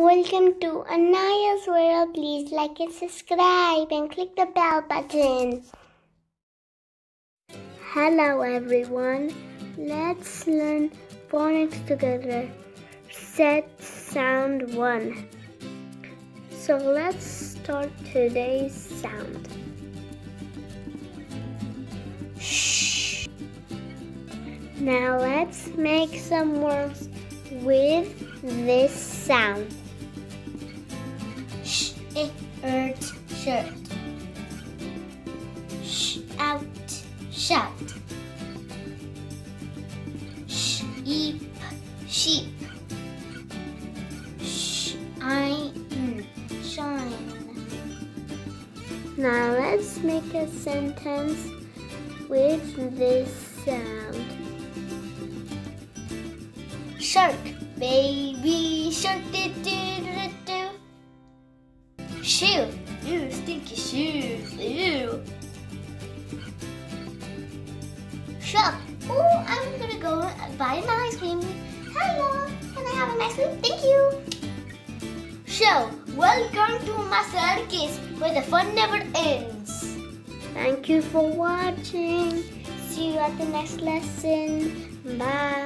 Welcome to Anaya's World. Please like and subscribe and click the bell button. Hello everyone. Let's learn phonics together. Set sound 1. So let's start today's sound. Shh. Now let's make some words with this sound. Shirt. Sh, out, shout. Sheep, sheep. Shine, shine. Now let's make a sentence with this sound. Shark, baby shark, do do do do. Shoe, you stinky shoes, ew. Shop, oh, I'm gonna go buy an ice cream. Hello, can I have an ice cream? Thank you. Show, welcome to my circus where the fun never ends. Thank you for watching. See you at the next lesson. Bye.